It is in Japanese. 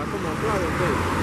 Está como atrás de usted.